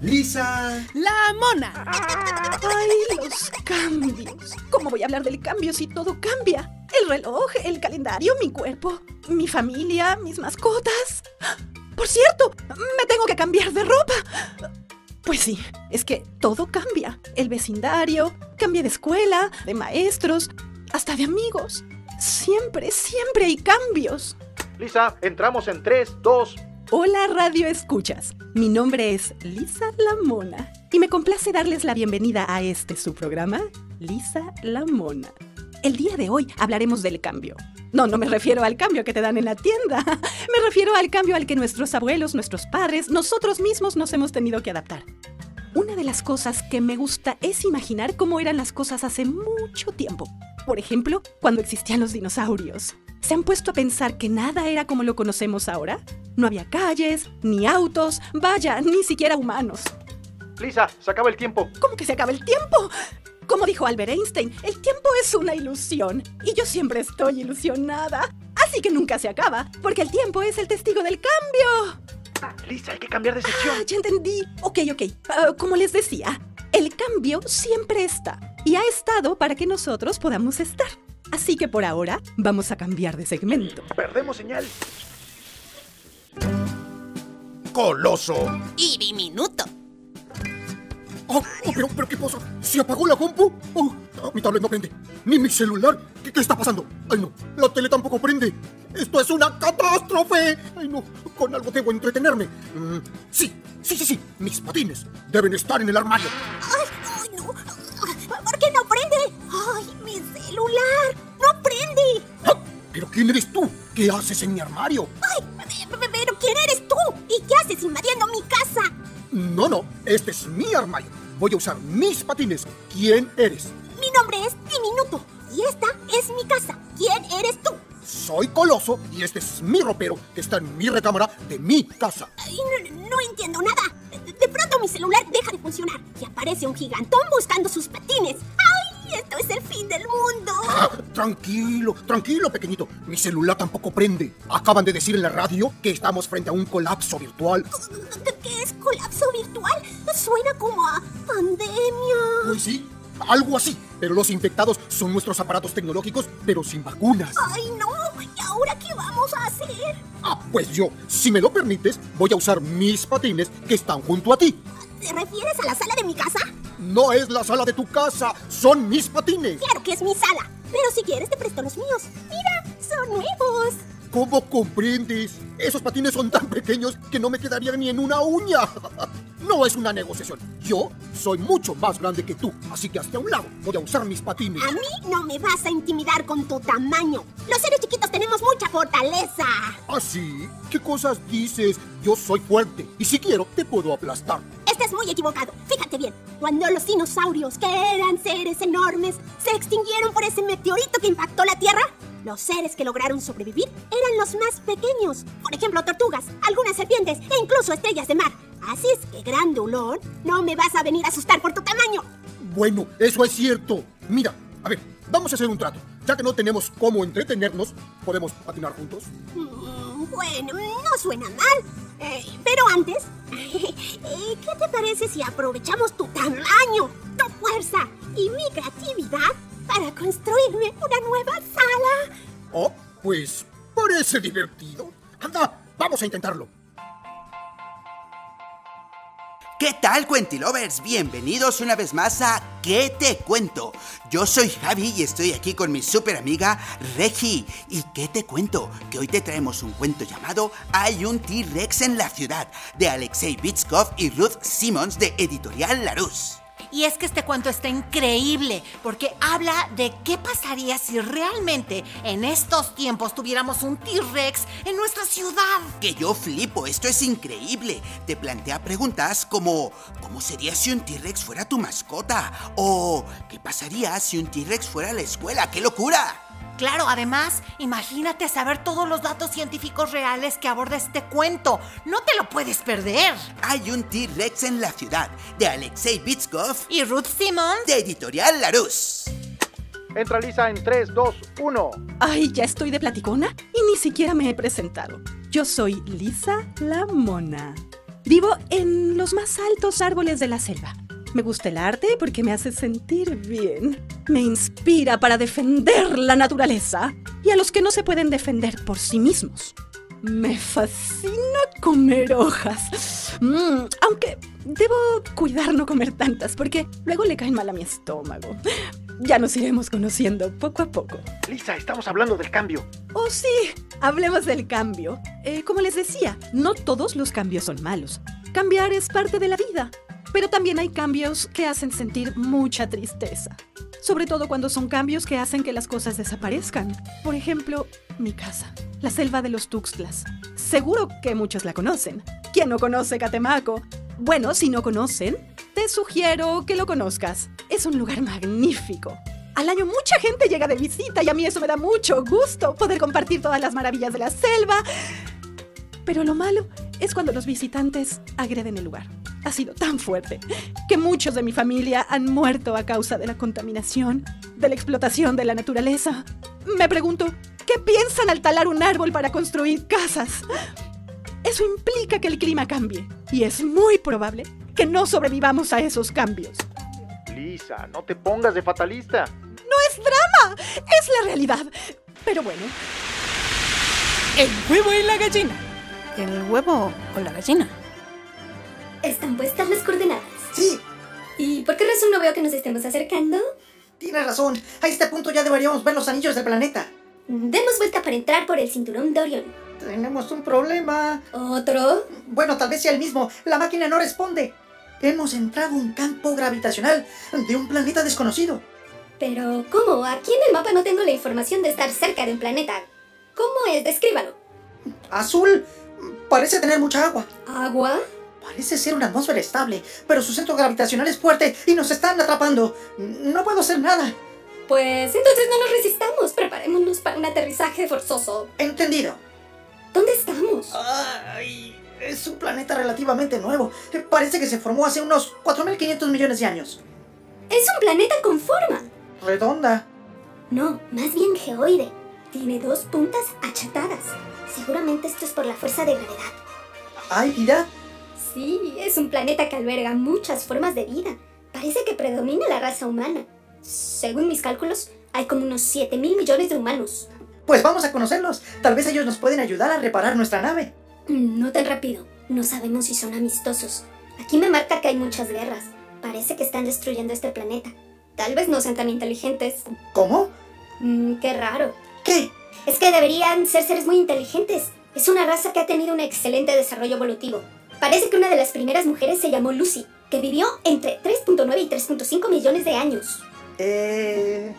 Lisa. La mona. Ay, los cambios. ¿Cómo voy a hablar del cambio si todo cambia? El reloj, el calendario, mi cuerpo, mi familia, mis mascotas. Por cierto, me tengo que cambiar de ropa. Pues sí, es que todo cambia. El vecindario, cambia de escuela, de maestros, hasta de amigos. Siempre, siempre hay cambios. Lisa, entramos en 3, 2. Hola Radio Escuchas. Mi nombre es Lisa la Mona y me complace darles la bienvenida a este su programa, Lisa la Mona. El día de hoy hablaremos del cambio. No, no me refiero al cambio que te dan en la tienda. Me refiero al cambio al que nuestros abuelos, nuestros padres, nosotros mismos nos hemos tenido que adaptar. Una de las cosas que me gusta es imaginar cómo eran las cosas hace mucho tiempo. Por ejemplo, cuando existían los dinosaurios. ¿Se han puesto a pensar que nada era como lo conocemos ahora? No había calles, ni autos, vaya, ni siquiera humanos. Lisa, se acaba el tiempo. ¿Cómo que se acaba el tiempo? Como dijo Albert Einstein, el tiempo es una ilusión y yo siempre estoy ilusionada. Así que nunca se acaba, porque el tiempo es el testigo del cambio. Lisa, hay que cambiar de sección. Ah, ya entendí. Ok, ok. Ah, como les decía, el cambio siempre está y ha estado para que nosotros podamos estar. Así que por ahora vamos a cambiar de segmento. Perdemos señal. Coloso. Y diminuto. Oh, oh, pero, pero, ¿qué pasa? ¿Se apagó la compu? Oh, oh, mi tablet no prende. Ni mi celular. ¿Qué, ¿Qué, está pasando? Ay, no. La tele tampoco prende. Esto es una catástrofe. Ay, no. Con algo debo entretenerme. Mm, sí, sí, sí, sí. Mis patines deben estar en el armario. Ay, ay, no. ¿Por qué no prende? Ay, mi celular. No prende. Ah, ¿Pero quién eres tú? ¿Qué haces en mi armario? Ay, No, no. Este es mi armario. Voy a usar mis patines. ¿Quién eres? Mi nombre es Diminuto y esta es mi casa. ¿Quién eres tú? Soy Coloso y este es mi ropero que está en mi recámara de mi casa. Ay, no, no, entiendo nada. De, de, pronto mi celular deja de funcionar y aparece un gigantón buscando sus patines. ¡Ay! Esto es el fin del mundo. Ah, tranquilo, tranquilo, pequeñito. Mi celular tampoco prende. Acaban de decir en la radio que estamos frente a un colapso virtual. ¿Qué es colapso virtual? Suena como a pandemia. Pues sí, algo así. Pero los infectados son nuestros aparatos tecnológicos, pero sin vacunas. ¡Ay, no! ¿Y ahora qué vamos a hacer? Ah, pues yo, si me lo permites, voy a usar mis patines que están junto a ti. ¿Te refieres a la sala de mi casa? No es la sala de tu casa, son mis patines. Claro que es mi sala, pero si quieres te presto los míos. Mira, son nuevos. ¿Cómo comprendes? Esos patines son tan pequeños que no me quedarían ni en una uña. No es una negociación. Yo soy mucho más grande que tú, así que hasta un lado voy a usar mis patines. A mí no me vas a intimidar con tu tamaño. Los seres chiquitos tenemos mucha fortaleza. ¿Ah, sí? ¿Qué cosas dices? Yo soy fuerte y si quiero te puedo aplastar. Estás muy equivocado. Fíjate bien. Cuando los dinosaurios, que eran seres enormes, se extinguieron por ese meteorito que impactó la Tierra, los seres que lograron sobrevivir eran los más pequeños. Por ejemplo, tortugas, algunas serpientes e incluso estrellas de mar. Así es que, gran dolor, no me vas a venir a asustar por tu tamaño. Bueno, eso es cierto. Mira, a ver, vamos a hacer un trato. Ya que no tenemos cómo entretenernos, ¿podemos patinar juntos? Mm, bueno, no suena mal. Eh, pero antes, eh, ¿qué te parece si aprovechamos tu tamaño, tu fuerza y mi creatividad para construirme una nueva sala? Oh, pues parece divertido. Anda, vamos a intentarlo. ¿Qué tal, Cuentilovers? Bienvenidos una vez más a ¿Qué te cuento? Yo soy Javi y estoy aquí con mi super amiga Regi. ¿Y qué te cuento? Que hoy te traemos un cuento llamado Hay un T-Rex en la ciudad, de Alexei Bitskov y Ruth Simmons de Editorial Larousse. Y es que este cuento está increíble porque habla de qué pasaría si realmente en estos tiempos tuviéramos un T-Rex en nuestra ciudad. Que yo flipo, esto es increíble. Te plantea preguntas como ¿cómo sería si un T-Rex fuera tu mascota? O ¿qué pasaría si un T-Rex fuera a la escuela? ¡Qué locura! Claro, además, imagínate saber todos los datos científicos reales que aborda este cuento. No te lo puedes perder. Hay un T-Rex en la ciudad, de Alexei Bitskov y Ruth Simmons, de Editorial Larousse. Entra Lisa en 3, 2, 1. Ay, ya estoy de platicona y ni siquiera me he presentado. Yo soy Lisa la Mona. Vivo en los más altos árboles de la selva. Me gusta el arte porque me hace sentir bien. Me inspira para defender la naturaleza y a los que no se pueden defender por sí mismos. Me fascina comer hojas. Mm, aunque debo cuidar no comer tantas porque luego le caen mal a mi estómago. Ya nos iremos conociendo poco a poco. Lisa, estamos hablando del cambio. Oh, sí, hablemos del cambio. Eh, como les decía, no todos los cambios son malos. Cambiar es parte de la vida. Pero también hay cambios que hacen sentir mucha tristeza. Sobre todo cuando son cambios que hacen que las cosas desaparezcan. Por ejemplo, mi casa, la selva de los Tuxtlas. Seguro que muchos la conocen. ¿Quién no conoce Catemaco? Bueno, si no conocen, te sugiero que lo conozcas. Es un lugar magnífico. Al año mucha gente llega de visita y a mí eso me da mucho gusto, poder compartir todas las maravillas de la selva. Pero lo malo es cuando los visitantes agreden el lugar. Ha sido tan fuerte que muchos de mi familia han muerto a causa de la contaminación, de la explotación de la naturaleza. Me pregunto, ¿qué piensan al talar un árbol para construir casas? Eso implica que el clima cambie y es muy probable que no sobrevivamos a esos cambios. Lisa, no te pongas de fatalista. No es drama, es la realidad. Pero bueno, El huevo y la gallina. ¿El huevo o la gallina? ¿Están puestas las coordenadas? Sí, ¿Y por qué razón no veo que nos estemos acercando? tienes razón. A este punto ya deberíamos ver los anillos del planeta. Demos vuelta para entrar por el cinturón de Orión. Tenemos un problema. ¿Otro? Bueno, tal vez sea el mismo. La máquina no responde. Hemos entrado a un campo gravitacional de un planeta desconocido. Pero, ¿cómo? Aquí en el mapa no tengo la información de estar cerca de un planeta. ¿Cómo es? Descríbalo. Azul. Parece tener mucha agua. ¿Agua? Parece ser una atmósfera estable, pero su centro gravitacional es fuerte y nos están atrapando. No puedo hacer nada. Pues entonces no nos resistamos. Preparémonos para un aterrizaje forzoso. Entendido. ¿Dónde estamos? Ay, es un planeta relativamente nuevo. Parece que se formó hace unos 4.500 millones de años. Es un planeta con forma. Redonda. No, más bien geoide. Tiene dos puntas achatadas. Seguramente esto es por la fuerza de gravedad. ¿Hay vida? Sí, es un planeta que alberga muchas formas de vida. Parece que predomina la raza humana. Según mis cálculos, hay como unos 7 mil millones de humanos. Pues vamos a conocerlos. Tal vez ellos nos pueden ayudar a reparar nuestra nave. Mm, No tan rápido. No sabemos si son amistosos. Aquí me marca que hay muchas guerras. Parece que están destruyendo este planeta. Tal vez no sean tan inteligentes. ¿Cómo? Mm, qué raro. ¿Qué? Es que deberían ser seres muy inteligentes. Es una raza que ha tenido un excelente desarrollo evolutivo. Parece que una de las primeras mujeres se llamó Lucy, que vivió entre 3.9 y 3.5 millones de años. Eh...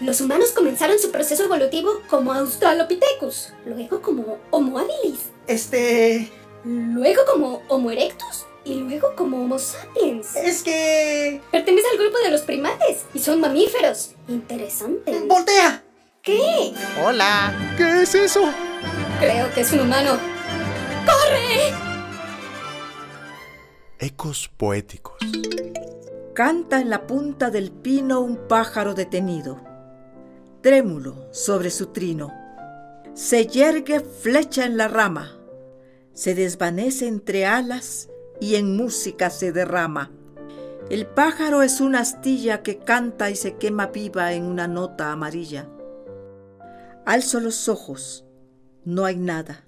Los humanos comenzaron su proceso evolutivo como Australopithecus, luego como Homo habilis, Este... luego como Homo erectus y luego como Homo sapiens. Es que... Pertenece al grupo de los primates y son mamíferos. Interesante. ¡Voltea! ¿Qué? Hola. ¿Qué es eso? Creo que es un humano. ¡Corre! Ecos poéticos. Canta en la punta del pino un pájaro detenido, trémulo sobre su trino. Se yergue flecha en la rama, se desvanece entre alas y en música se derrama. El pájaro es una astilla que canta y se quema viva en una nota amarilla. Alzo los ojos, no hay nada.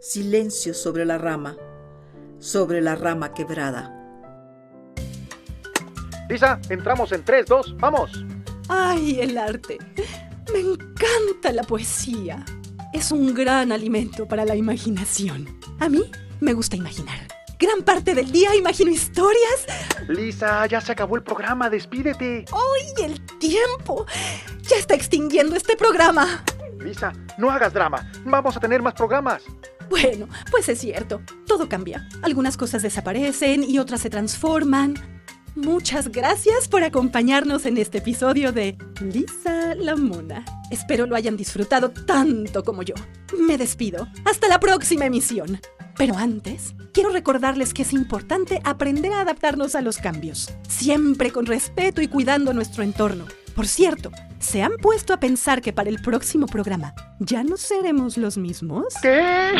Silencio sobre la rama, sobre la rama quebrada. Lisa, entramos en 3, 2, vamos. ¡ay, el arte! Me encanta la poesía. Es un gran alimento para la imaginación. A mí me gusta imaginar. Gran parte del día imagino historias. Lisa, ya se acabó el programa, despídete. ¡Ay, el tiempo! Ya está extinguiendo este programa. Lisa, no hagas drama. Vamos a tener más programas. Bueno, pues es cierto, todo cambia. Algunas cosas desaparecen y otras se transforman. Muchas gracias por acompañarnos en este episodio de Lisa la Mona. Espero lo hayan disfrutado tanto como yo. Me despido. Hasta la próxima emisión. Pero antes, quiero recordarles que es importante aprender a adaptarnos a los cambios, siempre con respeto y cuidando nuestro entorno. Por cierto, ¿se han puesto a pensar que para el próximo programa ya no seremos los mismos? ¿Qué?